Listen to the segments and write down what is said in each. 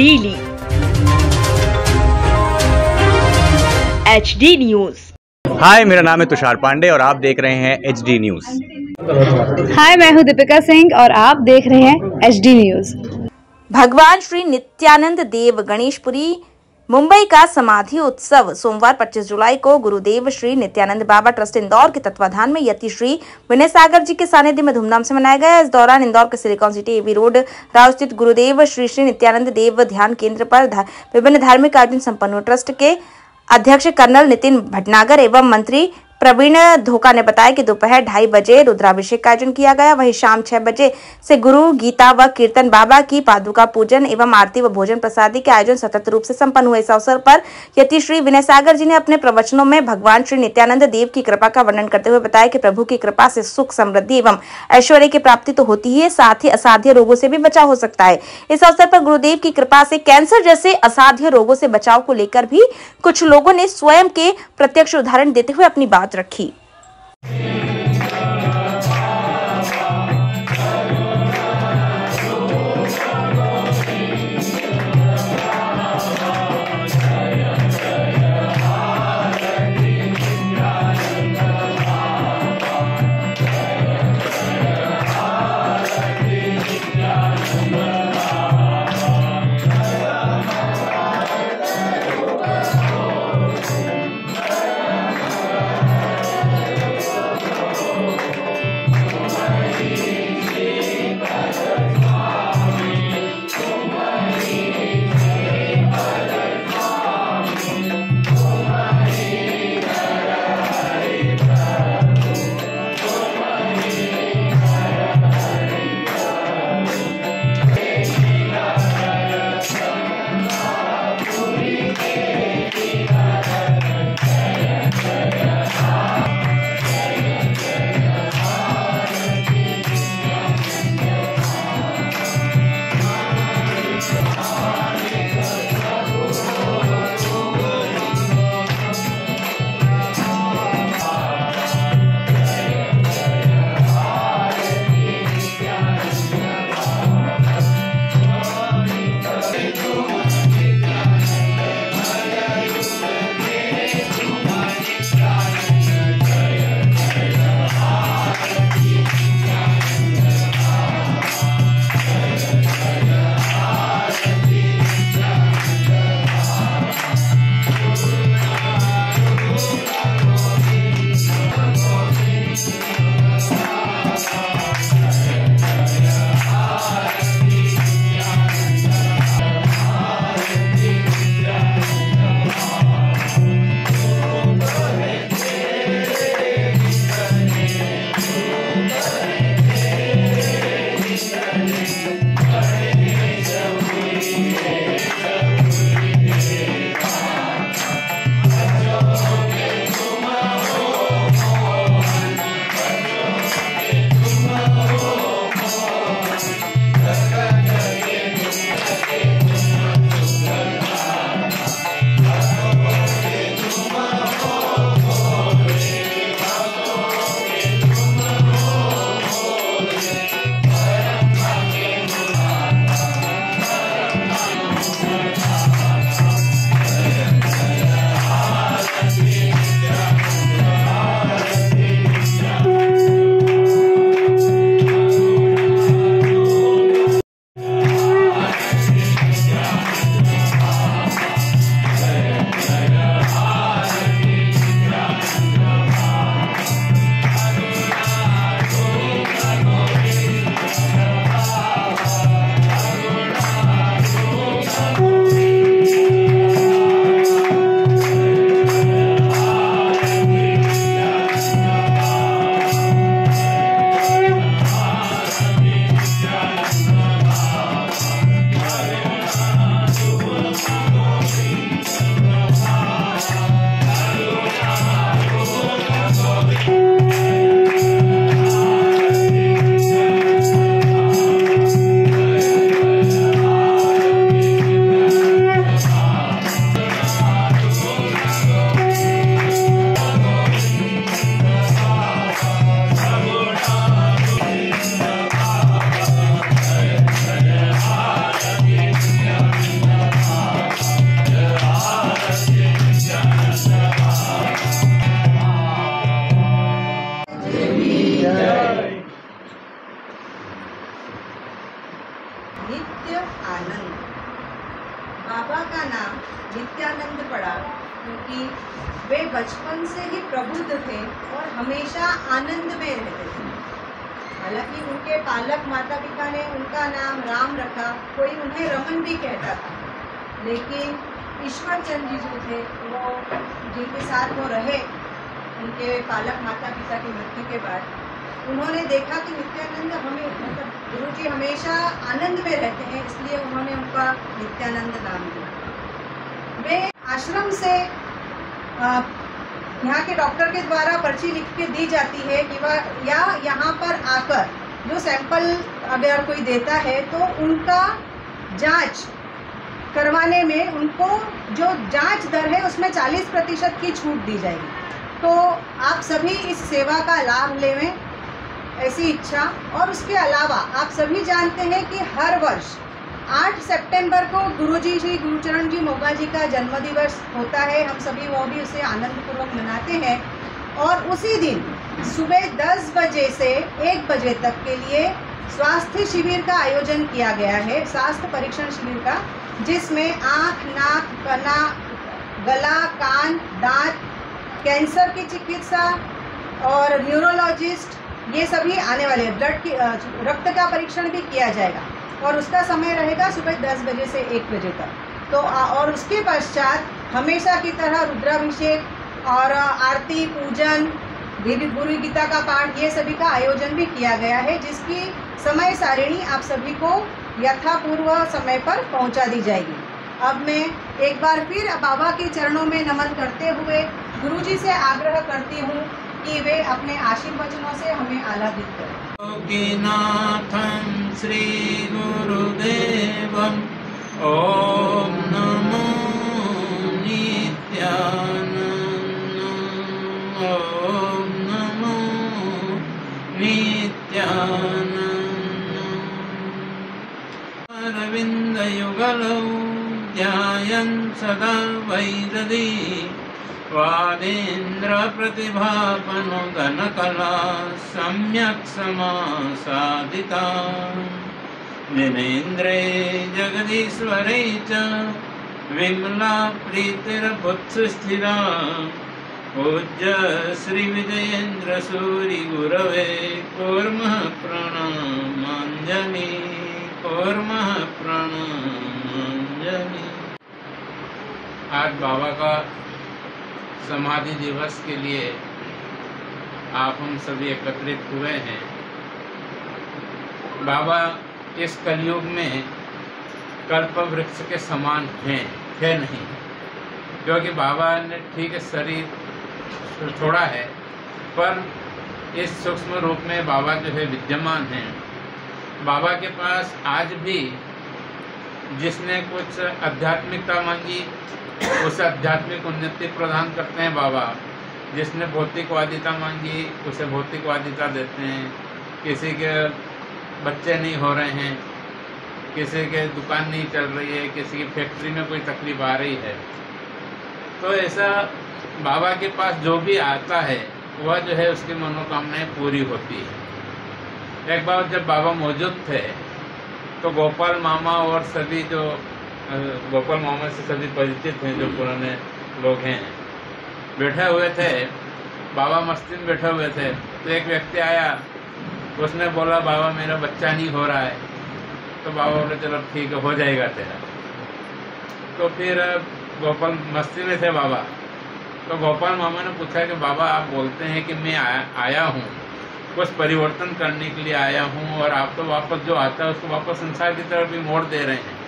Daily H D news hi मेरा नाम है तुषार पांडे और आप देख रहे हैं एच डी न्यूज़ हाय मैं हूँ दीपिका सिंह और आप देख रहे हैं एच डी न्यूज़ भगवान श्री नित्यानंद देव गणेशपुरी मुंबई का समाधि उत्सव सोमवार 25 जुलाई को गुरुदेव श्री नित्यानंद बाबा ट्रस्ट इंदौर के तत्वाधान में यति श्री विनय सागर जी के सानिध्य में धूमधाम से मनाया गया। इस दौरान इंदौर के silicon city AV road, Rau स्थित गुरुदेव श्री श्री नित्यानंद देव ध्यान केंद्र पर विभिन्न धार्मिक आयोजन संपन्न ट्रस्ट के अध्यक्ष कर्नल नितिन भटनागर एवं मंत्री प्रवीण धोका ने बताया कि दोपहर ढाई बजे रुद्राभिषेक का आयोजन किया गया। वहीं शाम छह बजे से गुरु, गीता व कीर्तन बाबा की पादुका पूजन एवं आरती व भोजन प्रसादी के आयोजन सतत रूप से संपन्न हुए। इस अवसर पर यति श्री विनय सागर जी ने अपने प्रवचनों में भगवान श्री नित्यानंद देव की कृपा का वर्णन करते हुए बताया कि प्रभु की कृपा से सुख, समृद्धि एवं ऐश्वर्य की प्राप्ति तो होती ही है, साथ ही असाध्य रोगों से भी बचाव हो सकता है। इस अवसर पर गुरुदेव की कृपा से कैंसर जैसे असाध्य रोगों से बचाव को लेकर भी कुछ लोगों ने स्वयं के प्रत्यक्ष उदाहरण देते हुए अपनी बात रखी का नाम नित्यानंद पड़ा, क्योंकि वे बचपन से ही प्रबुद्ध थे और हमेशा आनंद में रहते थे। हालाँकि उनके पालक माता पिता ने उनका नाम राम रखा, कोई उन्हें रमन भी कहता था। लेकिन ईश्वर चंद जी जो थे, वो जिनके साथ वो रहे, उनके पालक माता पिता की मृत्यु के बाद उन्होंने देखा कि नित्यानंद हमें मतलब गुरु जी हमेशा आनंद में रहते हैं, इसलिए उन्होंने उनका नित्यानंद नाम दिया। वे आश्रम से यहाँ के डॉक्टर के द्वारा पर्ची लिख के दी जाती है कि वह, या यहाँ पर आकर जो सैंपल अगर कोई देता है तो उनका जाँच करवाने में उनको जो जाँच दर है, उसमें 40 प्रतिशत की छूट दी जाएगी। तो आप सभी इस सेवा का लाभ लेवें। ऐसी इच्छा। और उसके अलावा आप सभी जानते हैं कि हर वर्ष 8 सितंबर को गुरुजी श्री गुरुचरण जी मोगा जी का जन्म दिवस होता है। हम सभी वो भी उसे आनंदपूर्वक मनाते हैं। और उसी दिन सुबह 10 बजे से 1 बजे तक के लिए स्वास्थ्य शिविर का आयोजन किया गया है। स्वास्थ्य परीक्षण शिविर का, जिसमें आँख, नाक कना गला, कान, दांत, कैंसर की चिकित्सा और न्यूरोलॉजिस्ट ये सभी आने वाले हैं। ब्लड की रक्त का परीक्षण भी किया जाएगा और उसका समय रहेगा सुबह दस बजे से एक बजे तक। तो और उसके पश्चात हमेशा की तरह रुद्राभिषेक और आरती, पूजन गिरि- गीता का पाठ, ये सभी का आयोजन भी किया गया है, जिसकी समय सारिणी आप सभी को यथापूर्व समय पर पहुँचा दी जाएगी। अब मैं एक बार फिर बाबा के चरणों में नमन करते हुए गुरुजी से आग्रह करती हूँ कि वे अपने आशीर्वचनों से हमें आलादित करें। योगिनाथं श्रीगुरुदेवम् ॐ नमो नित्यानन्दम् ॐ नमो नित्यानन्दम्। अरविन्दयुगलौ ध्यायन् सदा वैददी वादेन्द्रप्रतिभापनो घनकला सम्यक् समासादिता जिनेन्द्रे जगदीश्वरे च विमला प्रीतिर्बुत्सुस्थिरा पूज्य श्रीविजयेन्द्रसूरिगुरवे कूर्मः प्रणामाञ्जलि कूर्मः प्रणामाञ्जलि आज बाबा का समाधि दिवस के लिए आप हम सभी एकत्रित हुए हैं। बाबा, इस कलयुग में कल्प वृक्ष के समान हैं थे नहीं। क्योंकि बाबा ने ठीक है शरीर छोड़ा है, पर इस सूक्ष्म रूप में बाबा जो है विद्यमान हैं। बाबा के पास आज भी जिसने कुछ आध्यात्मिकता मांगी उसे आध्यात्मिक उन्नति प्रदान करते हैं बाबा, जिसने भौतिकवादिता मांगी, उसे भौतिकवादिता देते हैं। किसी के बच्चे नहीं हो रहे हैं, किसी के दुकान नहीं चल रही है, किसी की फैक्ट्री में कोई तकलीफ़ आ रही है। तो ऐसा बाबा के पास जो भी आता है, वह जो है उसकी मनोकामनाएँ पूरी होती है। एक बार जब बाबा मौजूद थे तो गोपाल मामा और सभी जो गोपाल मामा से सभी परिचित हैं, जो पुराने लोग हैं। बैठे हुए थे, बाबा मस्ती में बैठे हुए थे तो एक व्यक्ति आया, उसने बोला, बाबा, मेरा बच्चा नहीं हो रहा है। तो बाबा बोले, चलो ठीक है, हो जाएगा तेरा। तो फिर गोपाल मस्ती में थे बाबा। तो गोपाल मामा ने पूछा कि, बाबा, आप बोलते हैं कि मैं आया हूँ, कुछ परिवर्तन करने के लिए आया हूँ, और आप तो वापस जो आता है, उसको वापस संसार की तरफ़ भी मोड़ दे रहे हैं।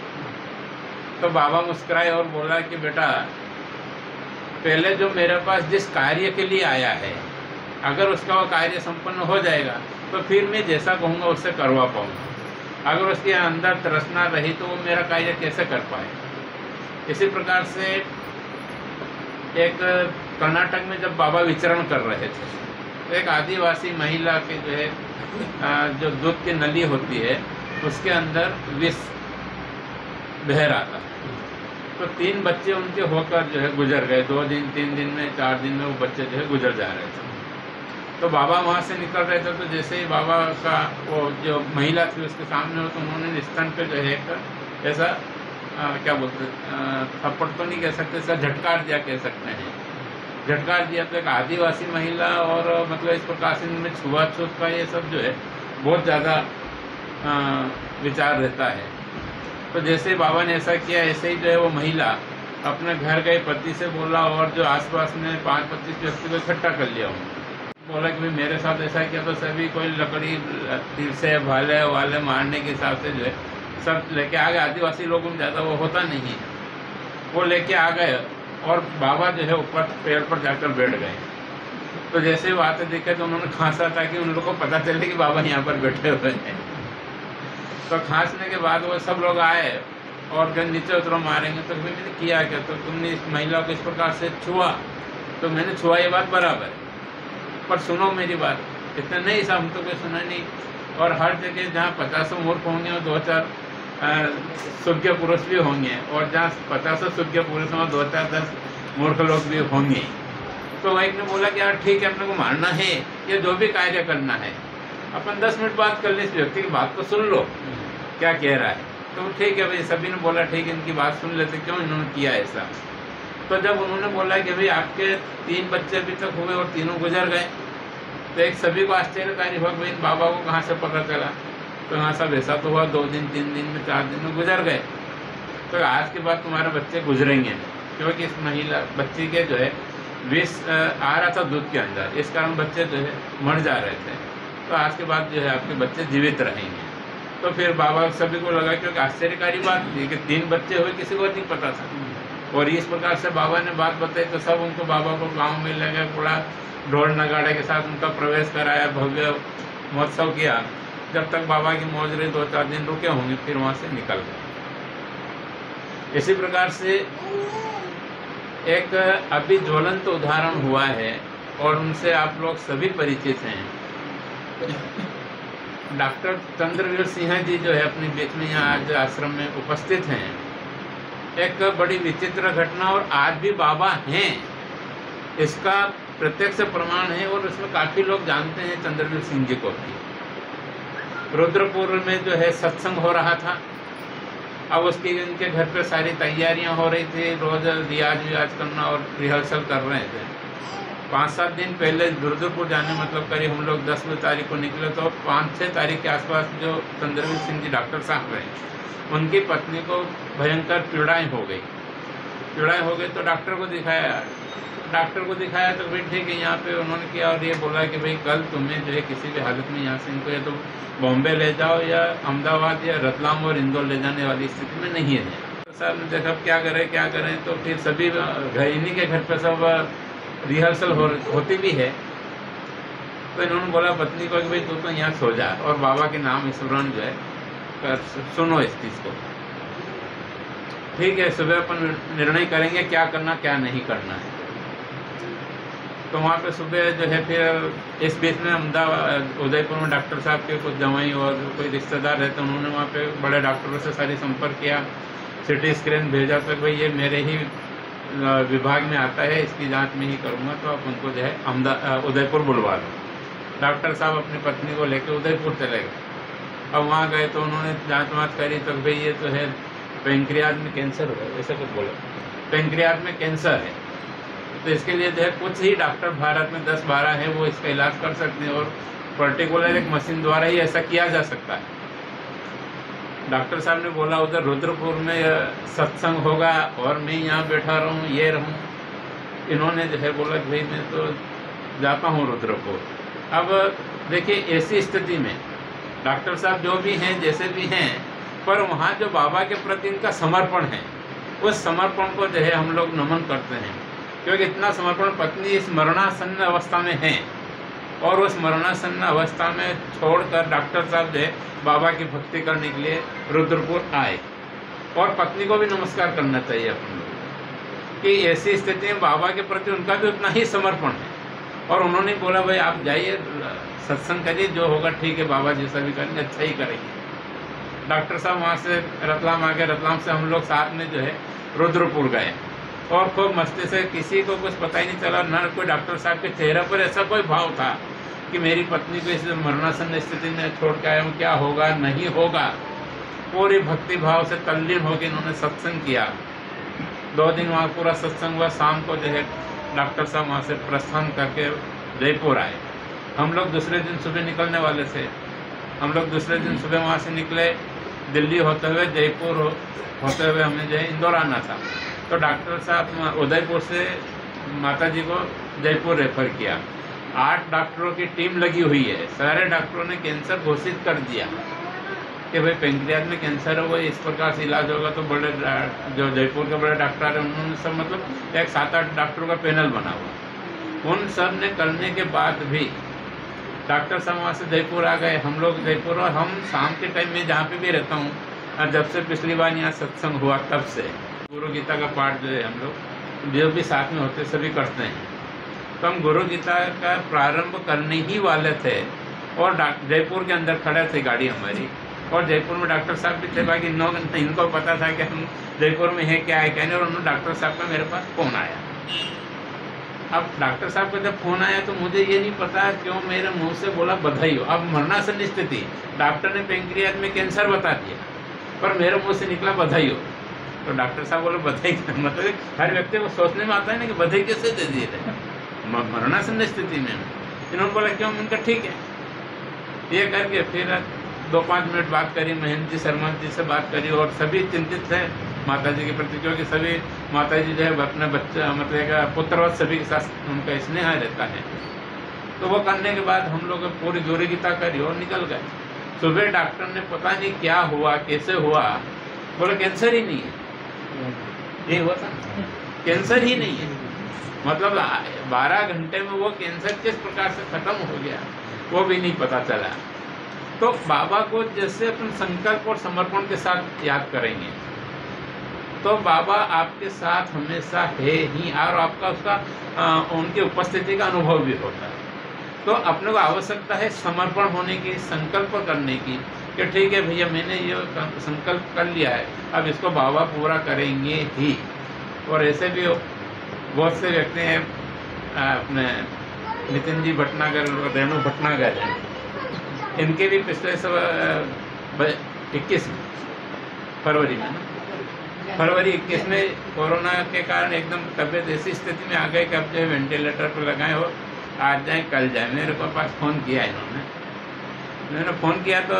तो बाबा मुस्कुराए और बोला कि बेटा, पहले जो मेरे पास जिस कार्य के लिए आया है, अगर उसका वो कार्य संपन्न हो जाएगा तो फिर मैं जैसा कहूँगा उससे करवा पाऊँगा। अगर उसके अंदर तरसना रही तो वो मेरा कार्य कैसे कर पाए? इसी प्रकार से एक कर्नाटक में जब बाबा विचरण कर रहे थे तो एक आदिवासी महिला के जो है जो दूध की नली होती है, उसके अंदर विष बह रहा था। तो तीन बच्चे उनके होकर जो है गुजर गए। दो दिन, तीन दिन में, चार दिन में वो बच्चे जो है गुजर जा रहे थे। तो बाबा वहाँ से निकल रहे थे तो जैसे ही बाबा का वो जो महिला थी उसके सामने हो तो उन्होंने स्तन पे जो है एक ऐसा क्या बोलते थप्पड़ तो नहीं कह सकते सर झटकार दिया कह सकते हैं। झटकार दिया तो एक आदिवासी महिला और मतलब इस प्रकार से इनमें छुआछूत का ये सब जो है बहुत ज़्यादा विचार रहता है। तो जैसे बाबा ने ऐसा किया, ऐसे ही जो है वो महिला अपने घर गए, पति से बोला और जो आसपास में पाँच पच्चीस व्यक्ति को इकट्ठा कर लिया बोला कि भाई मेरे साथ ऐसा किया तो सभी कोई लकड़ी तीर से भाले, वाले मारने के हिसाब से जो है सब लेके आ गए। आदिवासी लोगों में ज़्यादा वो होता नहीं। है वो लेके आ गए और बाबा जो है ऊपर पेड़ पर जाकर बैठ गए। तो जैसे वो आते देखे तो उन्होंने खांसा ताकि उन लोगों को पता चले कि बाबा यहाँ पर बैठे हुए हैं। तो खांसने के बाद वो सब लोग आए और गन नीचे उतरो मारेंगे तो फिर मैंने किया क्या? तो तुमने इस महिला को इस प्रकार से छुआ। तो मैंने छुआ ये बात बराबर है। पर सुनो मेरी बात, इतना नहीं सब तो कोई सुना नहीं। और हर जगह जहाँ पचासों मूर्ख होंगे और दो चार सुज्ञ पुरुष भी होंगे। और जहाँ पचासों सुज्ञ पुरुष में दो चार दस मूर्ख लोग भी होंगे। तो एक ने बोला कि यार ठीक है, अपने को मारना है। या जो भी कार्य करना है। अपन दस मिनट बात कर ले, इस व्यक्ति की बात को सुन लो। क्या कह रहा है? तो ठीक है भाई, सभी ने बोला, ठीक है, इनकी बात सुन लेते, क्यों इन्होंने किया ऐसा? तो जब उन्होंने बोला कि भाई, आपके तीन बच्चे अभी तक हुए और तीनों गुजर गए तो एक सभी को आश्चर्यकारी हुआ भाई, इन बाबा को कहाँ से पता चला? तो यहाँ सब ऐसा तो हुआ, दो दिन, तीन दिन में, चार दिन में गुजर गए। तो आज के बाद तुम्हारे बच्चे गुजरेंगे। क्योंकि इस महिला, बच्ची के जो है, विष आ रहा था दूध के अंदर। इस कारण बच्चे जो है, मर जा रहे थे। तो आज के बाद जो है, आपके बच्चे जीवित रहेंगे। तो फिर बाबा सभी को लगा क्योंकि आश्चर्यकारी बात थी कि तीन बच्चे हुए, किसी को नहीं पता था। और इस प्रकार से बाबा ने बात बताई तो सब उनको बाबा को गाँव में ले गए, पूरा ढोल नगाड़े के साथ उनका प्रवेश कराया, भव्य महोत्सव किया। जब तक बाबा की मौज रही दो चार दिन रुके होंगे, फिर वहाँ से निकल गए। इसी प्रकार से एक अभी ज्वलंत उदाहरण हुआ है, और उनसे आप लोग सभी परिचित हैं। डॉक्टर चंद्रवीर सिंह जी जो है अपने बीच में यहाँ आज आश्रम में उपस्थित हैं। एक बड़ी विचित्र घटना और आज भी बाबा हैं। इसका प्रत्यक्ष प्रमाण है और उसमें काफ़ी लोग जानते हैं चंद्रवीर सिंह जी को भी। रुद्रपुर में जो है सत्संग हो रहा था। अब उसकी इनके घर पे सारी तैयारियाँ हो रही थी, रोज रियाज वियाज करना और रिहर्सल कर रहे थे। पाँच सात दिन पहले रुद्रपुर जाने मतलब करीब हम लोग दस तारीख को निकले तो पाँच छः तारीख के आसपास जो चंद्रवीर सिंह जी डॉक्टर साहब रहे, उनकी पत्नी को भयंकर पीड़ाएँ हो गई। पीड़ाएँ हो गई तो डॉक्टर को दिखाया, डॉक्टर को दिखाया तो भाई ठीक है, यहाँ पे उन्होंने किया और ये बोला कि भाई कल तुम्हें जो है किसी भी हालत में यहाँ से इनको या तो बॉम्बे ले जाओ, या अहमदाबाद, या रतलाम और इंदौर ले जाने वाली स्थिति में नहीं है। तो ने देखा क्या करें क्या करें तो फिर सभी घर इन्हीं के घर पर सब रिहर्सल हो, होती भी है। तो इन्होंने बोला, पत्नी को कि भाई तू तो यहाँ सो जा और बाबा के नाम स्मरण जो है, कर, सुनो इस चीज़ को। ठीक है, सुबह अपन निर्णय करेंगे क्या करना, क्या नहीं करना है। तो वहाँ पे सुबह जो है फिर इस बीच में अहमदाबाद, उदयपुर में डॉक्टर साहब के कुछ दवाई और कोई रिश्तेदार रहते उन्होंने वहाँ पे बड़े डॉक्टरों से सारी संपर्क किया, सिटी स्कैन भेजा तो भाई ये मेरे ही विभाग में आता है, इसकी जाँच में ही करूँगा तो आप उनको जो है उदयपुर बुलवा लो। डॉक्टर साहब अपनी पत्नी को लेकर उदयपुर चले गए। अब वहाँ गए तो उन्होंने जाँच वाँच करी तो भाई ये तो है पेंक्रियाज में कैंसर हो गया, ऐसा कुछ बोला। पेंक्रियाज में कैंसर है। तो इसके लिए जो है कुछ ही डॉक्टर भारत में दस बारह हैं, वो इसका इलाज कर सकते हैं, और पर्टिकुलर एक मशीन द्वारा ही ऐसा किया जा सकता है। डॉक्टर साहब ने बोला, उधर रुद्रपुर में सत्संग होगा और मैं यहाँ बैठा रहूँ, ये रहूँ। इन्होंने जो है बोला, भाई, मैं तो जाता हूँ रुद्रपुर। अब देखिए, ऐसी स्थिति में डॉक्टर साहब जो भी हैं, जैसे भी हैं, पर वहाँ जो बाबा के प्रति इनका समर्पण है, उस समर्पण को जो है हम लोग नमन करते हैं। क्योंकि इतना समर्पण पत्नी इस मरणासन्न अवस्था में है। और उस मरणासन्न अवस्था में छोड़कर डॉक्टर साहब जो है बाबा की भक्ति करने के लिए रुद्रपुर आए। और पत्नी को भी नमस्कार करना चाहिए अपन कि। ऐसी स्थिति में बाबा के प्रति उनका भी उतना ही समर्पण है। और उन्होंने बोला, भाई, आप जाइए, सत्संग करिए, जो होगा ठीक है, बाबा जैसा भी करेंगे अच्छा ही करेंगे। डॉक्टर साहब वहाँ से रतलाम आ गए रतलाम से हम लोग साथ में जो है, रुद्रपुर गए। और खूब मस्ती से किसी को कुछ पता ही नहीं चला। न कोई डॉक्टर साहब के चेहरे पर ऐसा कोई भाव था कि मेरी पत्नी को इस मरणासन स्थिति में छोड़ के आया हूँ, क्या होगा, नहीं होगा? पूरी भक्ति भाव से तल्लीन होकर इन्होंने सत्संग किया। दो दिन वहाँ पूरा सत्संग हुआ। शाम को जो है, डॉक्टर साहब वहाँ से प्रस्थान करके जयपुर आए। हम लोग दूसरे दिन सुबह निकलने वाले थे। हम लोग दूसरे दिन सुबह वहाँ से निकले। दिल्ली होते हुए, जयपुर होते हुए हमें जो है, इंदौर आना था। तो डॉक्टर साहब उदयपुर से माता जी को जयपुर रेफर किया। आठ डॉक्टरों की टीम लगी हुई है। सारे डॉक्टरों ने कैंसर घोषित कर दिया कि भाई पेंक्रियाज में कैंसर है वो इस प्रकार से इलाज होगा तो बड़े जो जयपुर के बड़े डॉक्टर हैं, उन्होंने सब मतलब एक सात आठ डॉक्टरों का पैनल बना हुआ। उन सबने करने के बाद भी डॉक्टर साहब वहाँ से जयपुर आ गए। हम लोग जयपुर और हम शाम के टाइम में जहाँ पे भी रहता हूँ, और जब से पिछली बार यहाँ सत्संग हुआ तब से। गुरु गीता का पाठ जो है हम लोग, जो भी साथ में होते सभी करते हैं। तो हम गुरु गीता का प्रारंभ करने ही वाले थे और जयपुर के अंदर खड़े थे गाड़ी हमारी। और जयपुर में डॉक्टर साहब भी थे, बाकी नो इनको पता था कि हम जयपुर में है, क्या है, क्या नहीं, और उन्होंने डॉक्टर साहब का मेरे पास फ़ोन आया। अब डॉक्टर साहब का जब फ़ोन आया तो मुझे ये नहीं पता क्यों मेरे मुँह से बोला, बधाई हो। अब मरणासन स्थिति, डॉक्टर ने पेंक्रियाज में कैंसर बता दिया, पर मेरे मुँह से निकला बधाई हो। तो डॉक्टर साहब बोले, बधाई मतलब हर व्यक्ति को सोचने में आता है ना कि बधाई कैसे दे दिए थे। म- मरणासन स्थिति में। इन्होंने बोला, क्यों? उनका, ठीक है। ये करके फिर दो पाँच मिनट बात करी महेंद्र जी शर्मा जी से बात करी, और सभी चिंतित थे माता जी के प्रति, क्योंकि सभी माता जी जो है, अपने बच्चा मतलब पुत्र पुत्रवत सभी के साथ उनका स्नेह रहता है। तो वो करने के बाद हम लोग पूरी जोरी गीता करी और निकल गए। सुबह डॉक्टर ने पता नहीं क्या हुआ, कैसे हुआ, बोले, कैंसर ही नहीं है। ये हुआ था? कैंसर ही नहीं है। मतलब बारह घंटे में वो कैंसर किस प्रकार से खत्म हो गया वो भी नहीं पता चला। तो बाबा को जैसे अपन संकल्प और समर्पण के साथ याद करेंगे तो बाबा आपके साथ हमेशा है ही और आपका उसका आ, उनकी उपस्थिति का अनुभव भी होता है। तो अपने को आवश्यकता है समर्पण होने की संकल्प करने की। कि ठीक है भैया, मैंने ये संकल्प कर लिया है, अब इसको बाबा पूरा करेंगे ही। और ऐसे भी बहुत से व्यक्ति हैं अपने नितिन जी भटनागर रेणु भटनागर हैं। इनके भी पिछले सब इक्कीस फरवरी में फरवरी इक्कीस में कोरोना के कारण एकदम तबीयत ऐसी स्थिति में आ गई कि अब जो है वेंटिलेटर पर लगाए हो आज जाए, कल जाए। मेरे को पास फ़ोन किया इन्होंने। मैंने फ़ोन किया तो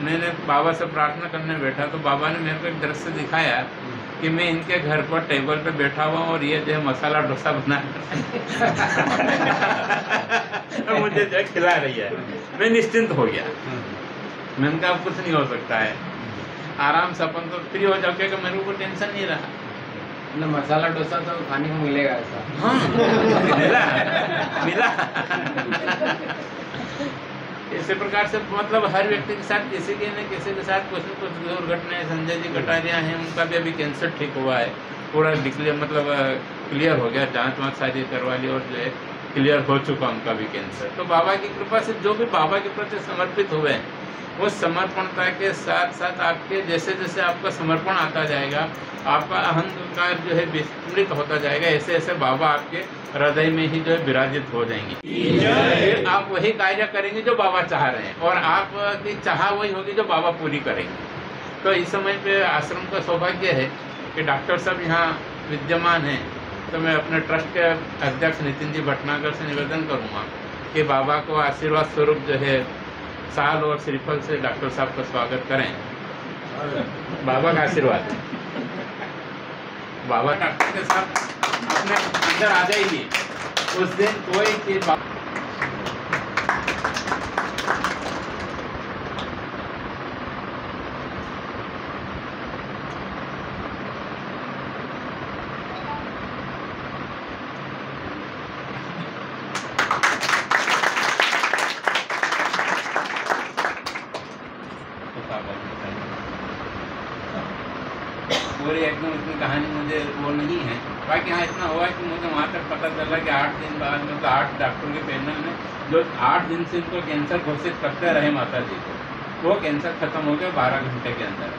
मैंने बाबा से प्रार्थना करने बैठा तो बाबा ने मेरे को एक दृश्य दिखाया कि मैं इनके घर पर टेबल पे बैठा हुआ और ये जो मसाला डोसा बना तो मुझे जो खिला रही है। मैं निश्चिंत हो गया। मैंने कहा कुछ नहीं हो सकता है। आराम से अपन तो फ्री हो जाओ क्योंकि मेरे को टेंशन नहीं रहा। ना मसाला डोसा तो खाने को मिलेगा ऐसा। हाँ मिला मिला। इसी प्रकार से मतलब हर व्यक्ति के साथ किसी के न किसी के साथ कुछ न कुछ दुर्घटनाएँ, संजय जी कटारिया हैं, उनका भी अभी कैंसर ठीक हुआ है। पूरा डिक्लियर मतलब क्लियर हो गया, जाँच वाँच सारी करवा ली और जो है क्लियर हो चुका उनका भी कैंसर। तो बाबा की कृपा से जो भी बाबा के प्रति समर्पित हुए हैं उस समर्पणता के साथ साथ आपके जैसे जैसे आपका समर्पण आता जाएगा, आपका अहंकार जो है विस्मृत होता जाएगा ऐसे ऐसे बाबा आपके हृदय में ही जो है विराजित हो जाएँगे। फिर आप वही कार्य करेंगे जो बाबा चाह रहे हैं, और आपकी चाह वही होगी जो बाबा पूरी करेंगे। तो इस समय पे आश्रम का सौभाग्य है कि डॉक्टर साहब यहाँ विद्यमान हैं। तो मैं अपने ट्रस्ट के अध्यक्ष नितिन जी भटनागर से निवेदन करूँगा कि बाबा को आशीर्वाद स्वरूप जो है, साल और श्रीफल से डॉक्टर साहब का स्वागत करें। बाबा का आशीर्वाद। बाबा डॉक्टर के साथ अपने अंदर आ जाएगी। उस दिन कोई चीज़ बा- पूरी एकदम इतनी कहानी मुझे वो नहीं है। बाकी हाँ इतना हुआ कि मुझे वहाँ तक पता चला कि आठ दिन बाद मतलब आठ डॉक्टरों के पैनल ने जो आठ दिन से इनको कैंसर घोषित करते रहे माता जी को, वो कैंसर खत्म हो गया बारह घंटे के अंदर।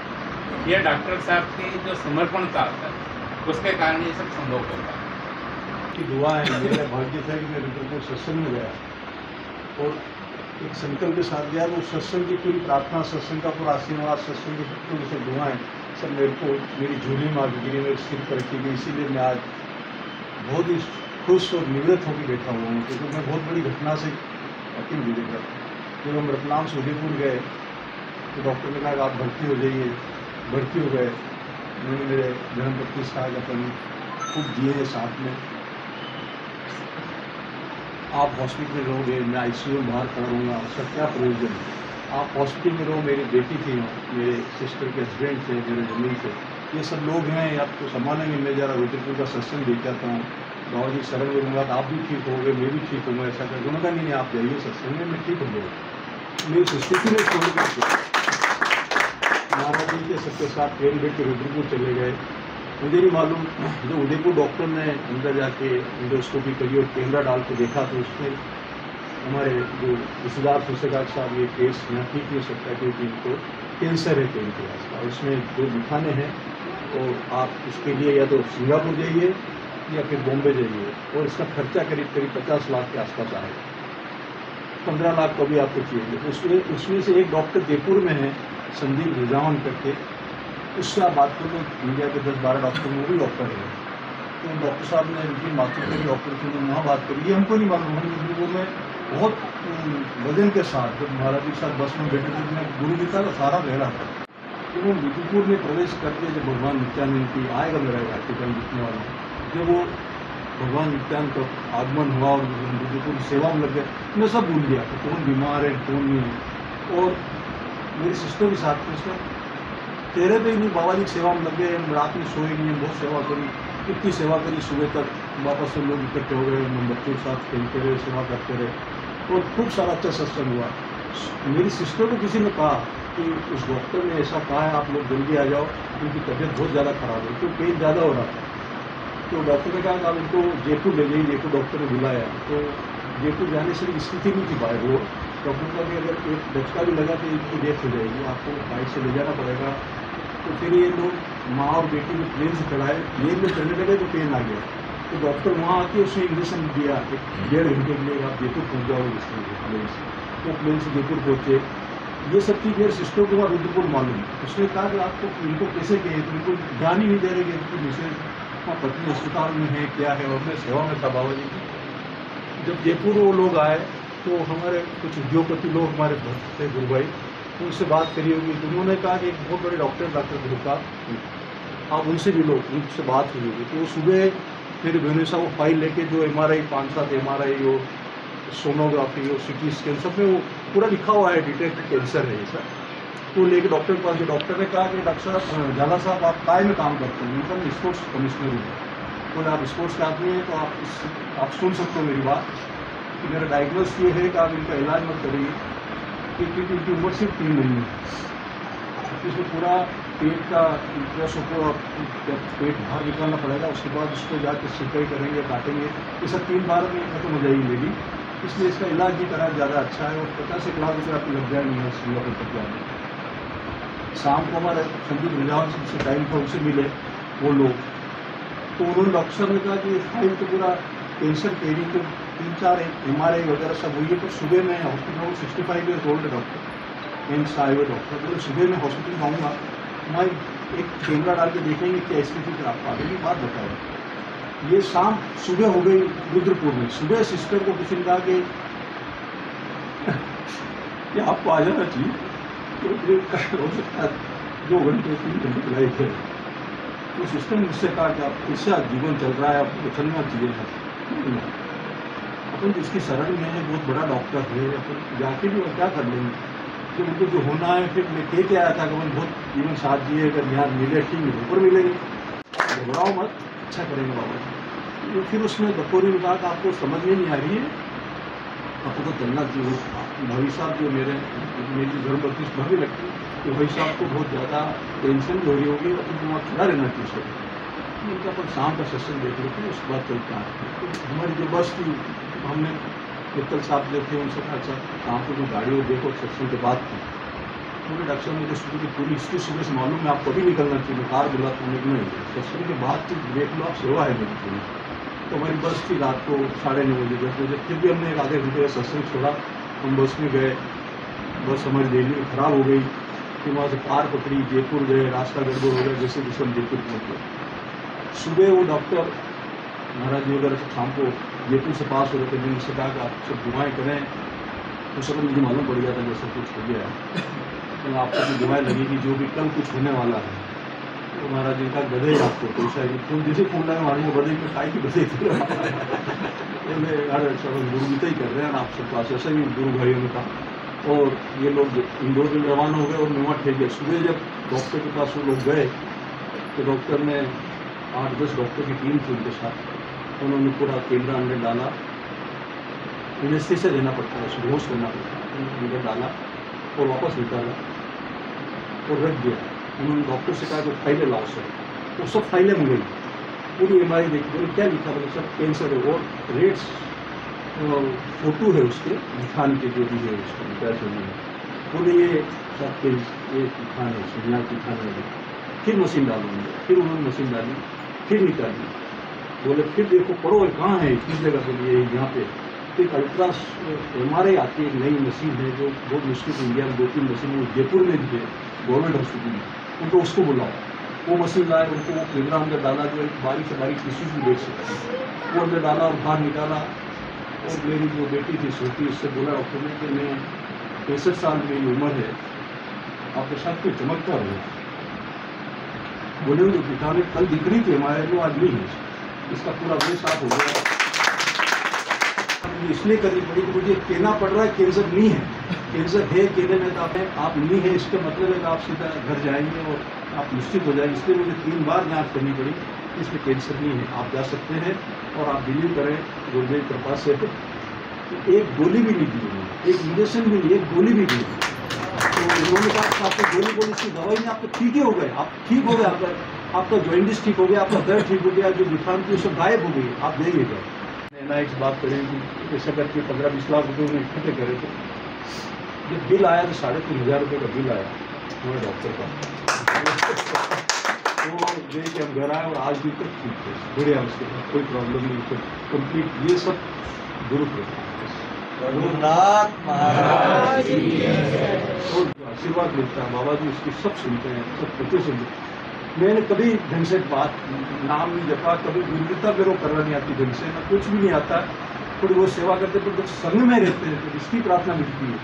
ये डॉक्टर साहब की जो समर्पणता होता है उसके कारण ये सब संभव होता है की दुआ है मेरा भाग्य था कि मैं रुद्रपुर सत्संग में गया। और एक संकल्प के साथ गया, वो सत्संग की पूरी प्रार्थना, सत्संग का पूरा आशीर्वाद, सत्संग की पूरी सब दुआएँ। सब मेरे को मेरी झूली में मेरे सिर पर रखी गई इसीलिए मैं आज बहुत ही खुश और निवृत्त होकर बैठा हुआ हूँ, क्योंकि मैं बहुत बड़ी घटना से अति गुजर जब हम रतलाम से उदयपुर गए तो डॉक्टर ने कहा आप भर्ती हो जाइए, भर्ती हो गए। मैंने मेरे धर्मपत्नी से कहा कि अपन खूब जिए हैं साथ में। आप हॉस्पिटल में रहोगे, मैं आईसीयू में बाहर खड़ा रहूँगा, उसका क्या प्रयोजन है? आप हॉस्पिटल में रहो, मेरी बेटी थी, मेरे सिस्टर के हस्बैंड थे, मेरे ज़मीन थे। ये सब लोग हैं आपको संभालेंगे। मैं जरा रुद्रपुर का सत्संग देख जाता हूँ। बाबा जी शरण में रहूँगा तो आप भी ठीक होगे मैं भी ठीक होंगे ऐसा कर उन्होंने कहा, नहीं आप जाइए सत्संग में, मैं ठीक हो गया मेरी स्थिति में छोड़ करके महाराज जी के सबके साथ ट्रेन बैठ के रुद्रपुर चले गए। मुझे नहीं मालूम, जो उदयपुर डॉक्टर ने अंदर जाके इंडोस्कोपी करी और कैमरा डाल के देखा तो उसमें हमारे जो रिश्तेदार उससे कहा साहब, ये केस यहाँ ठीक नहीं हो सकता क्योंकि इनको कैंसर है पेनक्रियाज का और इसमें जो दिखाने हैं और आप उसके लिए या तो सिंगापुर जाइए या फिर बॉम्बे जाइए और इसका खर्चा करीब करीब पचास लाख के आसपास आएगा। पंद्रह लाख को भी आपको चाहिए। तो उसमें उसमें से एक डॉक्टर जयपुर में है, संदीप रिजावन करके। उससे आप बात करो, इंडिया के दस बारह डॉक्टर वो भी डॉक्टर है। तो डॉक्टर साहब ने उनकी मातृ के डॉक्टर थे वहाँ बात करी। ये हमको नहीं मालूम, हम रुद्रपुर में बहुत वज़न के साथ, जब महाराज जी के साथ बस में बैठे थे, मैं गुरु जी का सारा रह रहा था। तो वो रुद्रपुर में प्रवेश करके जब भगवान नित्यानंद की आएगा मेरा एक आर्टिकल लिखने वाला जब वो भगवान नित्यानंद का आगमन हुआ और की सेवा में लग गया मैं सब भूल गया कि कौन बीमार है, कौन नहीं है। और मेरी सिस्टर भी साथ में उसमें चेहरे पे ही नहीं, बाबा जी की सेवा में लग गए रात में सोए नहीं बहुत सेवा करी, इतनी सेवा करी, सुबह तक वापस से लोग इकट्ठे हो गए बच्चों के साथ खेलते रहे, सेवा करते रहे। और खूब सारा अच्छा सत्संग हुआ। मेरी सिस्टर को किसी ने कहा कि उस डॉक्टर ने ऐसा कहा है, आप लोग जल्दी आ जाओ, उनकी तबीयत बहुत ज़्यादा खराब है, क्योंकि पेन ज़्यादा हो रहा था। तो डॉक्टर ने कहा कि आप इनको जयपुर ले जाइए, जयपुर डॉक्टर ने बुलाया तो जयपुर जाने से स्थिति नहीं थी बाहर वो। डॉक्टर का भी अगर एक बचका भी लगा तो इनकी डेथ हो जाएगी, आपको बाइक से ले जाना पड़ेगा। तो फिर ये लोग माँ और बेटी को प्लेन से चढ़ाए। प्लेन में चढ़ने लगे तो पेन आ गया। तो डॉक्टर वहाँ आके उसने इंजेक्शन दिया डेढ़ घंटे के लिए आप जयपुर पहुँच इसमें प्लेन से वो प्लेन से जयपुर पहुँचे। ये सब चीज़ मेरे सिस्टर को वहाँ रुद्रपुर मालूम। उसने कहा कि आपको इनको कैसे कहे तो इनको ध्यान ही नहीं दे रहे कि वहाँ पत्नी अस्पताल में है, क्या है, और मैं सेवा में था बाबा जी की। जब जयपुर वो लोग आए तो हमारे कुछ उद्योगपति लोग हमारे भक्त थे गुरु भाई उनसे बात करी होगी। तो उन्होंने कहा कि एक बहुत बड़े डॉक्टर डॉक्टर गुरुका आप उनसे भी लोग, उनसे बात हुई होगी। तो सुबह बहनों साहब वो फ़ाइल लेके जो एम आर आई पाँच सात एम आर आई हो सोनोग्राफी हो सी टी स्कैन सब में वो पूरा लिखा हुआ है डिटेक्ट कैंसर है सर तो लेके डॉक्टर के पास गए डॉक्टर ने कहा कि डॉक्टर साहब झाला साहब, आप काय में काम करते हैं? उनका मैं स्पोर्ट्स कमिश्नर हूँ। बोले, आप स्पोर्ट्स के आदमी हैं तो आप इस, आप सुन सकते हो मेरी बात। कि मेरा डायग्नोस ये है कि आप इनका इलाज मत करिए। क्योंकि इनकी उम्र सिर्फ़ तीन महीने। इसमें पूरा पेट का इंट्रेस को पेट बाहर निकालना पड़ेगा, उसके बाद उसको जाके सिंचाई करेंगे, काटेंगे, ये सब तीन बार में खत्म हो जाएगी मेरी इसलिए इसका इलाज भी करा ज़्यादा अच्छा है और पचास एक लाख रुपये आपको लग जाएँगे इस सिंगापुर तक जाने शाम को हमारे संदीप रिजावन से टाइम पर उनसे मिले वो लोग। तो उन्होंने डॉक्टर ने कहा कि फ़ाइल तो पूरा कैंसर पेरी तो तीन चार एम आर आई वगैरह सब हुई है तो सुबह में hospital sixty five years old doctor AIIMS आए हुए डॉक्टर तो सुबह में हॉस्पिटल में आऊँगा मैं एक कैमरा डाल के देखेंगे क्या स्थिति आपको आगे की बात बताएँ ये शाम सुबह हो गई रुद्रपुर में। सुबह सिस्टर को किसी ने कहा कि आपको आ जाना चाहिए। तो हो सकता है दो घंटे, तीन घंटे लाइफ है तो सिस्टर ने मुझसे कहा कि आप इससे जीवन चल रहा है आपको चलना चाहिए अपन जिसकी शरण में है, बहुत बड़ा डॉक्टर है, अपन जाके भी और क्या कर लेंगे? तो उनको जो होना है, फिर मैं कह के आया था कि बहुत जीवन साथ जिए अगर यहाँ मिले, ठीक है, ऊपर मिलेंगे घबराओ मत अच्छा करेंगे बाबा जी। तो फिर उसने बखोरी में कहा कि आपको समझ में नहीं आ रही है। आपको चलना चाहिए भाई साहब जो मेरे, मेरी धर्मपत्नी भाभी लगती तो भाई साहब को बहुत ज़्यादा टेंशन भी हो रही होगी, और तुम वहाँ खड़ा रहना चाहिए। उनका अपन शाम का सेशन देख रहे थे उसके बाद चलता है। हमारी जो बस थी, हमने मित्तल साहब जो थे उनसे कहा अच्छा शाम को जो गाड़ी हो देखो सेशन के बाद थी पूरे डॉक्टर साहब मुझे सुबह की पूरी हिस्ट्री सुबह से मालूम है आप कभी निकलना चाहिए, कार बुलाते हैं नहीं सेशन के बाद तो देख लो आप सेवा है मेरी पूरी। तो हमारी बस थी रात को साढ़े नौ बजे, दस बजे। फिर भी हमने एक आधे घंटे का सत्संग छोड़ा। हम बस में गए। बस हमारी दिल्ली में ख़राब हो गई। फिर वहाँ से कार पकड़ी, जयपुर गए, रास्ता गड़बड़ हो गया जैसे जैसे हम जयपुर पहुँच। गए सुबह वो डॉक्टर महाराज जी, अगर शाम को जयपुर से पास हो रहे थे मैंने उनसे कहा कि आप सब दुआएँ करें तो सब मुझे मालूम पड़ गया था जैसे कुछ हो गया है। तो आप सबकी दुआएँ लगेगी, जो भी कल कुछ होने वाला है। तो महाराज जी का गधे आपको तो शायद फ़ोन जैसे फ़ोन लगा को गधे में खाई की गधे थे। तो सब गुरु गीता ही कर रहे हैं आप सब पास ऐसा भी गुरु भाइयों ने कहा। और ये लोग इंदौर में रवाना हो गए, और मेवा ठेक गए। सुबह जब डॉक्टर के पास वो लोग गए तो डॉक्टर ने आठ दस डॉक्टर की टीम थी उनके साथ। उन्होंने पूरा कैमरा अंदर डाला। एनेस्थेसिया देना पड़ता है बेहोश करना पड़ता है अंदर डाला और वापस निकाला और रख दिया। उन्होंने डॉक्टर से कहा कि फाइलें लाओ सर। वो सब फाइलें मंगाई पूरी एम आई देखी उन्होंने क्या लिखा मतलब सब कैंसर है और रेट्स फ़ोटो है उसके, दिखान के जो भी है उसको। बोले, ये सब ये दिखान है सुनिया दिखान फिर मशीन डालूँगे फिर उन्होंने मशीन डाली, फिर निकाली। बोले, फिर देखो, पढ़ो कहाँ है? किस जगह पे लिए यहाँ पे। फिर अल्ट्रा एम आर आई आती है नई मशीन है, जो बहुत मुश्किल से इंडिया में दो तीन मशीन वो जयपुर में भी है, गवर्नमेंट हॉस्पिटल में। उनको उसको बुलाओ। वो मशीन लाए, उनको वो कैमरा अंदर डाला, जो एक बारीक से बारीक टिश्यूज भी देख सकते वो अंदर डाला और बाहर निकाला। और मेरी जो बेटी थी, छोटी, उससे बोला, डॉक्टर ने, कि मैं पैंसठ साल मेरी उम्र है। आपके साथ कोई चमकता हो बोले जो पिता कल दिख रही थी, हमारे वो आज नहीं है। इसका पूरा वे साफ़ हो गया। इसलिए करनी पड़ी कि मुझे कहना पड़ रहा है, कैंसर नहीं है। कैंसर है कहने में तो आप आप नहीं है, इसका मतलब है कि आप सीधा घर जाएँगे और आप निश्चित हो जाएँगे। इसलिए मुझे तीन बार जाँच करनी पड़ी, इसमें कैंसर नहीं है। आप जा सकते हैं और आप बिलीव करें, गुरुदेव कृपा से, कि एक गोली भी नहीं दी एक इंजेक्शन भी नहीं, एक गोली भी दी। तो उन्होंने कहा आपको गोली गोली इसकी दवाई नहीं, आप तो ठीक ही हो गए, आप ठीक हो गए आपका आपका जॉइंटिस ठीक हो गया आपका दर्द ठीक हो गया जो जुकाम थी सब गायब हो गई। आप जाइएगा एन आई बात करें कि ऐसा करके पंद्रह बीस लाख रुपये उन्होंने इकट्ठे करे थे जब बिल आया तो साढ़े तीन हज़ार रुपये का बिल आया हमारे डॉक्टर का। तो ये कि हम घर आए और आज भी तक ठीक है बढ़िया उसके बाद कोई प्रॉब्लम नहीं तो कंप्लीट ये सब गुरु रघुनाथ महाराज और आशीर्वाद मिलता है बाबा जी उसकी सब सुनते हैं सब कुछ सुनते हैं। मैंने कभी ढंग से बात, नाम नहीं जपा, कभी गुरुता मेरे करना नहीं आती ढंग से, ना कुछ भी नहीं आता। थोड़ी बहुत सेवा करते पर जब संग में रहते हैं तो इसकी प्रार्थना मिलती है।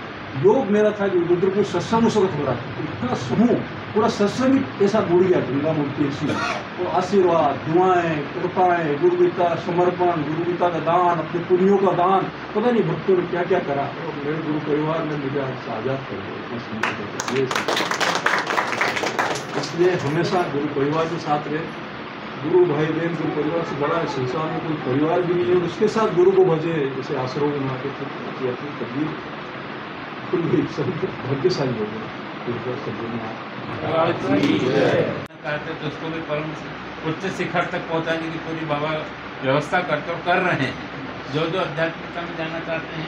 योग मेरा था रुद्र को सत्संग उस वक्त हो रहा था इतना समूह, पूरा सत्संग ऐसा बुड़ गया, गंगा मूर्ति ऐसी। तो आशीर्वाद, दुआएँ, कृपाएँ गुरुगीता समर्पण गुरुगीता का दान, अपने पुण्यों का दान, पता नहीं भक्तों ने क्या क्या करा। और मेरे गुरु परिवार ने मुझे आज आज़ाद कर दिया इतना सुंदर करके। ये सब। इसलिए हमेशा गुरु परिवार के साथ रहे। गुरु भाई बहन, गुरु परिवार से बड़ा है, संसार में कोई परिवार भी नहीं है, उसके साथ गुरु को भजे, जैसे आश्रम में आके थे अपनी तकलीफ़ खुल गई, सब भाग्यशाली हो गए। कहते तो उसको भी परम उच्च शिखर तक पहुँचाने की पूरी बाबा व्यवस्था करते और कर रहे हैं। जो जो आध्यात्मिकता में जाना चाहते हैं,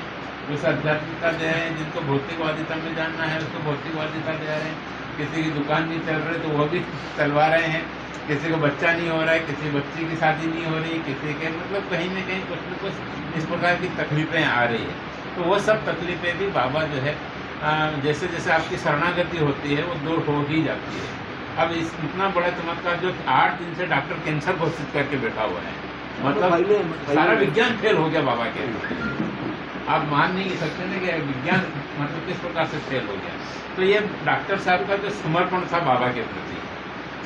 उस आध्यात्मिकता दे रहे हैं, जिनको भौतिकवादिता में जानना है, उसको भौतिकवादिता दे रहे हैं। किसी की दुकान नहीं चल रही तो वो भी चलवा रहे हैं। किसी को बच्चा नहीं हो रहा है किसी बच्ची की शादी नहीं हो रही किसी के मतलब कहीं ना कहीं कुछ न कुछ इस प्रकार की तकलीफें आ रही है। तो वो सब तकलीफें भी बाबा जो है आ, जैसे जैसे आपकी शरणागति होती है वो दूर हो ही जाती है। अब इस इतना बड़ा चमत्कार जो आठ दिन से डॉक्टर कैंसर घोषित करके बैठा हुआ है। मतलब सारा विज्ञान फेल हो गया बाबा के। आप मान नहीं सकते ना कि विज्ञान मतलब किस प्रकार से फेल हो गया। तो ये डॉक्टर साहब का जो समर्पण था बाबा के प्रति,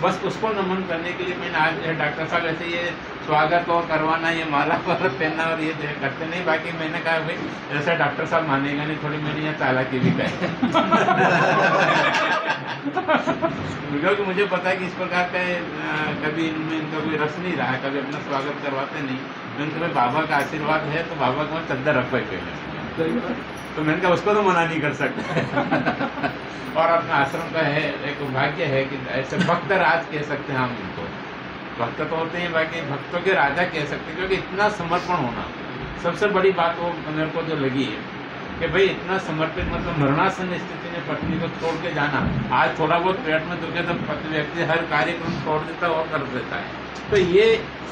बस उसको नमन करने के लिए मैंने आज डॉक्टर साहब ऐसे ये स्वागत और करवाना ये माला वाला पहनना और ये करते नहीं बाकी मैंने कहा भाई ऐसा डॉक्टर साहब मानेगा नहीं थोड़ी मैंने यहाँ चालाकी भी कही क्योंकि मुझे पता है कि इस प्रकार का कभी इनमें इनका कोई रस नहीं रहा कभी अपना स्वागत करवाते नहीं। मैंने कहा बाबा का आशीर्वाद है तो बाबा को मैं चद्दर रख पाई पहले तो मैंने कहा उसको तो मना नहीं कर सकते। और अपना आश्रम का है एक भाग्य है कि ऐसे भक्त राज कह सकते हैं हम। भक्त तो होते हैं, बाकी भक्तों के राजा कह सकते हैं, क्योंकि इतना समर्पण होना, सबसे बड़ी बात वो मेरे को जो लगी है, कि भाई इतना समर्पित मतलब मरणासन स्थिति में पत्नी को छोड़ के जाना, आज थोड़ा बहुत पेट में दुखे तो व्यक्ति हर कार्यक्रम छोड़ देता है और कर देता है। तो ये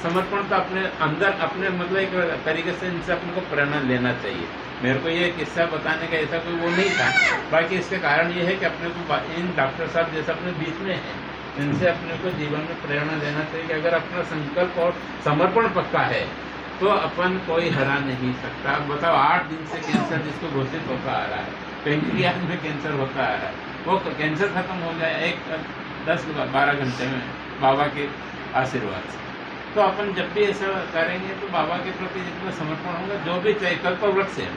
समर्पण तो अपने अंदर, अपने मतलब एक तरीके से इनसे अपन को प्रेरणा लेना चाहिए। मेरे को ये किस्सा बताने का ऐसा कोई वो नहीं था, बाकी इसके कारण ये है कि अपने को इन डॉक्टर साहब जैसे अपने बीच में हैं इनसे अपने को जीवन में प्रेरणा देना चाहिए कि अगर अपना संकल्प और समर्पण पक्का है तो अपन कोई हरा नहीं सकता। अब बताओ, आठ दिन से कैंसर जिसको घोषित होता आ रहा है पेंक्रियाज में कैंसर होता आ रहा है, वो कैंसर खत्म हो जाए एक, दस, बारह घंटे में बाबा के आशीर्वाद से। तो अपन जब भी ऐसा करेंगे तो बाबा के प्रति जितना समर्पण होगा, जो भी चाहे कल्प वृक्ष है।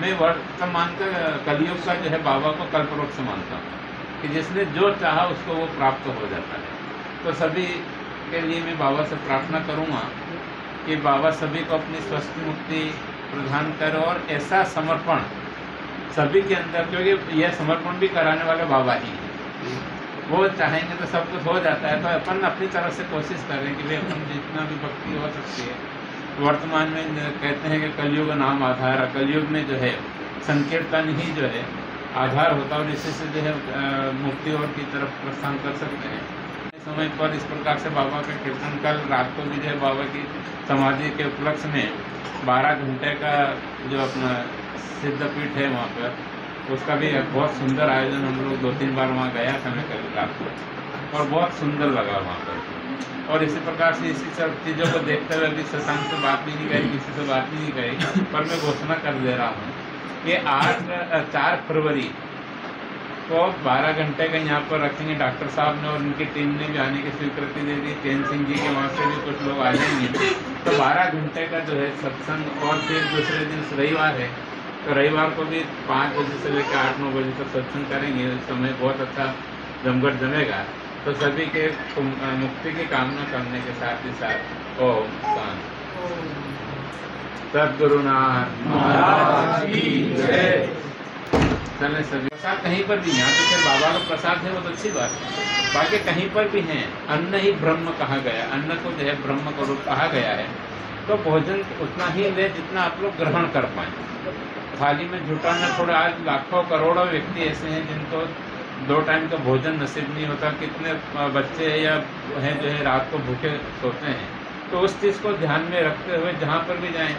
मैं वर्तमान का कलयुग का जो है, बाबा को कल्प वृक्ष मानता हूँ। कि जिसने जो चाहा उसको वो प्राप्त हो जाता है। तो सभी के लिए मैं बाबा से प्रार्थना करूँगा कि बाबा सभी को अपनी स्वस्थ मुक्ति प्रदान करे और ऐसा समर्पण सभी के अंदर, क्योंकि यह समर्पण भी कराने वाले बाबा ही हैं। वो चाहेंगे तो सब कुछ हो जाता है तो अपन अपनी तरफ़ से कोशिश करें कि भाई अपन जितना भी भक्ति हो सकती है। वर्तमान में कहते हैं कि कलयुग नाम आधार, कलयुग में जो है संकीर्तन ही जो है आधार होता है और इसी से जो है मुक्ति और की तरफ़ प्रस्थान कर सकते हैं। समय पर इस प्रकार से बाबा का कीर्तन कल रात को भी जो है, बाबा की समाधि के उपलक्ष्य में बारह घंटे का जो अपना सिद्धपीठ है वहाँ पर, उसका भी बहुत सुंदर आयोजन हम लोग दो तीन बार वहाँ गया था मैं कल रात को। और बहुत सुंदर लगा वहाँ पर। और इसी प्रकार से इसी सब चीज़ों को देखते हुए अभी शशांक से बात भी नहीं करी किसी से बात भी नहीं करी पर मैं घोषणा कर दे रहा हूँ कि आठ चार फरवरी। को 12 घंटे का यहाँ पर रखेंगे डॉक्टर साहब ने और उनकी टीम ने भी आने की स्वीकृति दे दी। चैन सिंह जी के वहाँ से भी कुछ लोग आ जाएँगे। तो 12 घंटे का जो है सत्संग और फिर दूसरे दिन रविवार है। तो रविवार को भी पाँच बजे से लेकर आठ, नौ बजे तक सत्संग करेंगे। समय बहुत अच्छा जमघट जमेगा। तो सभी के मुक्ति की कामना करने के साथ ही साथ ओम शांति। प्रसाद कहीं पर भी यहाँ तो बाबा का प्रसाद है, वो तो अच्छी बात है। बाकी कहीं पर भी हैं, अन्न ही ब्रह्म कहा गया, अन्न को जो है ब्रह्म का रूप कहा गया है। तो भोजन उतना ही ले जितना आप लोग ग्रहण कर पाए। थाली में जुटा न थोड़ा, आज लाखों करोड़ों व्यक्ति ऐसे हैं जिनको दो टाइम का भोजन नसीब नहीं होता, कितने बच्चे या हैं जो है रात को भूखे सोते हैं। तो उस चीज़ को ध्यान में रखते हुए जहाँ पर भी जाएँ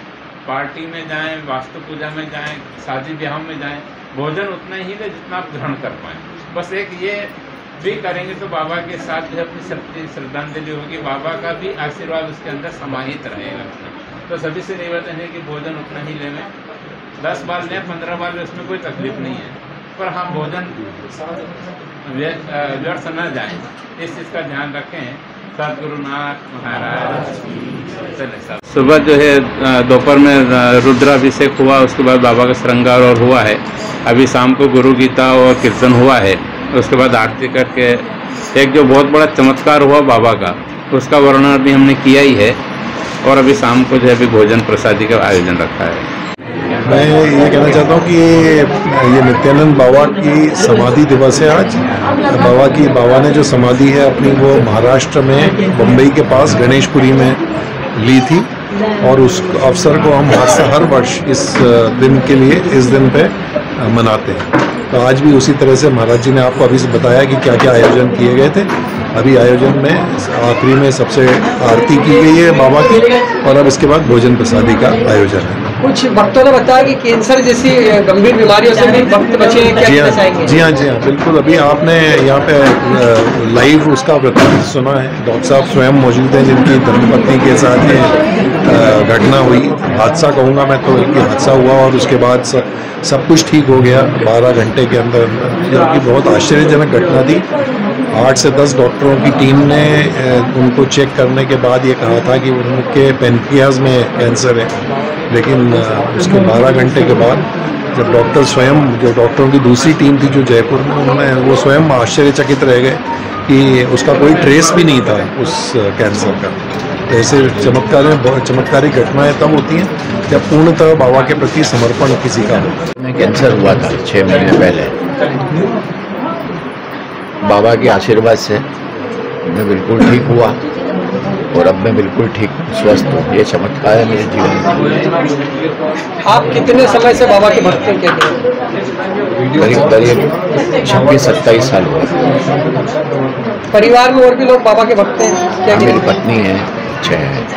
पार्टी में जाएँ, वास्तु पूजा में जाएँ, शादी ब्याह में जाएँ, भोजन उतना ही ले जितना आप ग्रहण कर पाएँ। बस एक ये भी करेंगे तो बाबा के साथ जो अपनी शक्ति, श्रद्धांजलि होगी, बाबा का भी आशीर्वाद उसके अंदर समाहित रहेगा। तो सभी से निवेदन है कि भोजन उतना ही ले लें दस बार लें, पंद्रह बार लें, उसमें कोई तकलीफ़ नहीं है। पर हाँ भोजन व्यर्थ न जाए। इस चीज़ का ध्यान रखें। महाराज सुबह जो है दोपहर में रुद्राभिषेक हुआ, उसके बाद बाबा का श्रृंगार और हुआ है। अभी शाम को गुरु गीता और कीर्तन हुआ है। उसके बाद आरती करके, एक जो बहुत बड़ा चमत्कार हुआ बाबा का, उसका वर्णन अभी हमने किया ही है। और अभी शाम को जो है, अभी भोजन प्रसादी का आयोजन रखा है। मैं ये कहना चाहता हूँ कि ये नित्यानंद बाबा की समाधि दिवस है आज। बाबा की, बाबा ने जो समाधि है अपनी, वो महाराष्ट्र में बम्बई के पास, गणेशपुरी में ली थी। और उस अवसर को हम हर वर्ष इस दिन के लिए, इस दिन पे मनाते हैं। तो आज भी उसी तरह से महाराज जी ने आपको अभी से बताया कि क्या क्या आयोजन किए गए थे। अभी आयोजन में आखिरी में सबसे आरती की गई है बाबा की और अब इसके बाद भोजन प्रसादी का आयोजन है। कुछ भक्तों ने बताया कि कैंसर जैसी गंभीर बीमारियों से भी भक्त बचे क्या जी हाँ जी हाँ जी हाँ बिल्कुल। अभी आपने यहाँ पे लाइव उसका वृत्तांत सुना है। डॉक्टर साहब स्वयं मौजूद हैं जिनकी धर्मपत्नी के साथ ये घटना हुई। हादसा कहूँगा मैं तो बल्कि हादसा हुआ और उसके बाद स- सब कुछ ठीक हो गया। बारह घंटे के अंदर अंदर जो कि बहुत आश्चर्यजनक घटना थी। आठ से दस डॉक्टरों की टीम ने उनको चेक करने के बाद ये कहा था कि उनके पेनक्रियाज में कैंसर है। लेकिन उसके बारह घंटे के बाद जब डॉक्टर स्वयं, जो डॉक्टरों की दूसरी टीम थी जो जयपुर में उन्होंने वो स्वयं आश्चर्यचकित रह गए कि उसका कोई ट्रेस भी नहीं था उस कैंसर का। तो ऐसे चमत्कार, चमत्कारी घटनाएँ तब होती हैं जब पूर्णतः बाबा के प्रति समर्पण किसी का हो। में कैंसर हुआ था छः महीने पहले। बाबा के आशीर्वाद से मैं बिल्कुल ठीक हुआ और अब मैं बिल्कुल ठीक स्वस्थ हूँ। ये चमत्कार है मेरे जीवन में। आप कितने समय से बाबा के भक्त हैं हैं करीब करीब छब्बीस सत्ताईस साल हुआ परिवार में और भी लोग बाबा के भक्त हैं? क्या मेरी पत्नी है छः है।